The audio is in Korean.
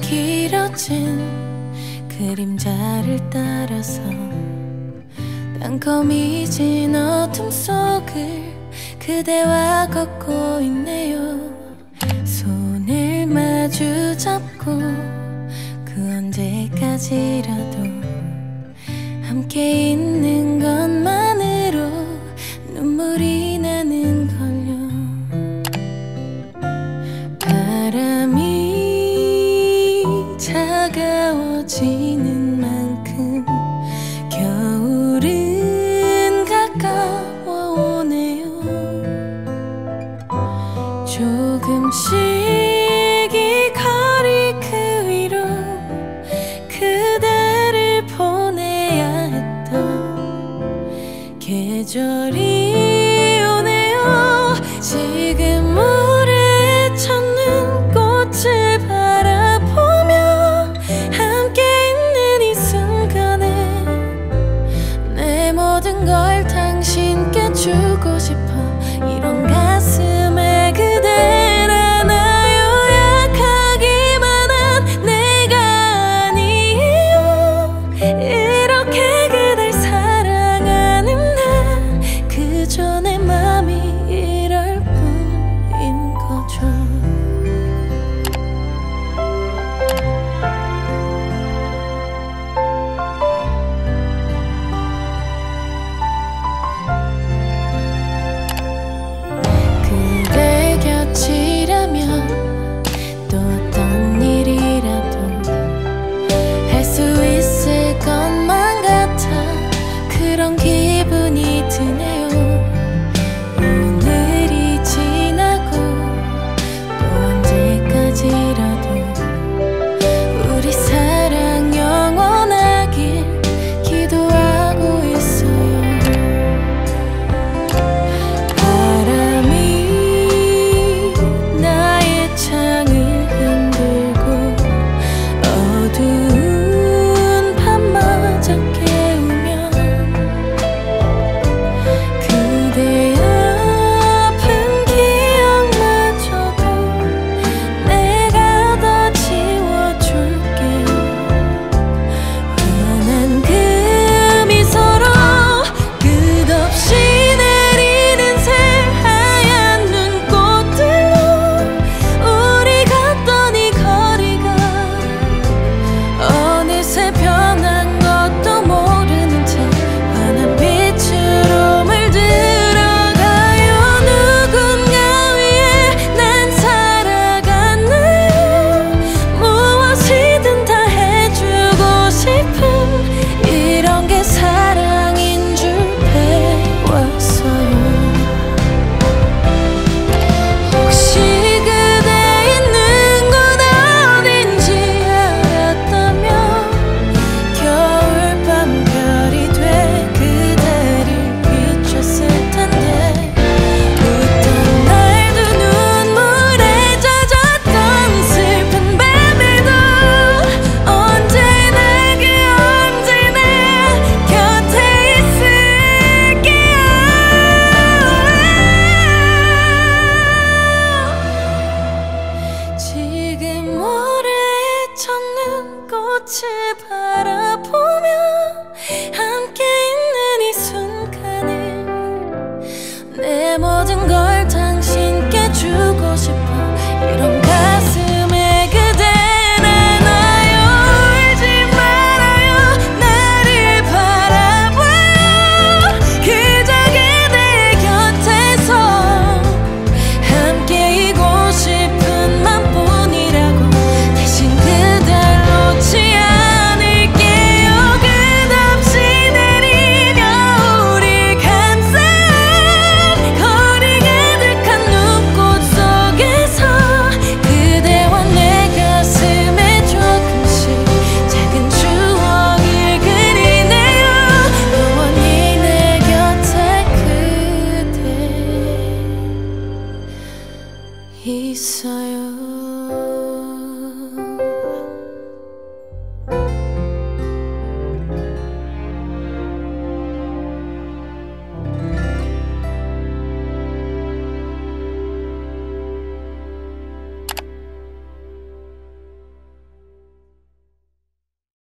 길어진 그림자를 따라서 깜깜이 진 어둠 속을 그대와 걷고 있네요. 손을 마주 잡고 그 언제까지라도 함께 있는 것만으로 눈물이 모든 걸 있어요.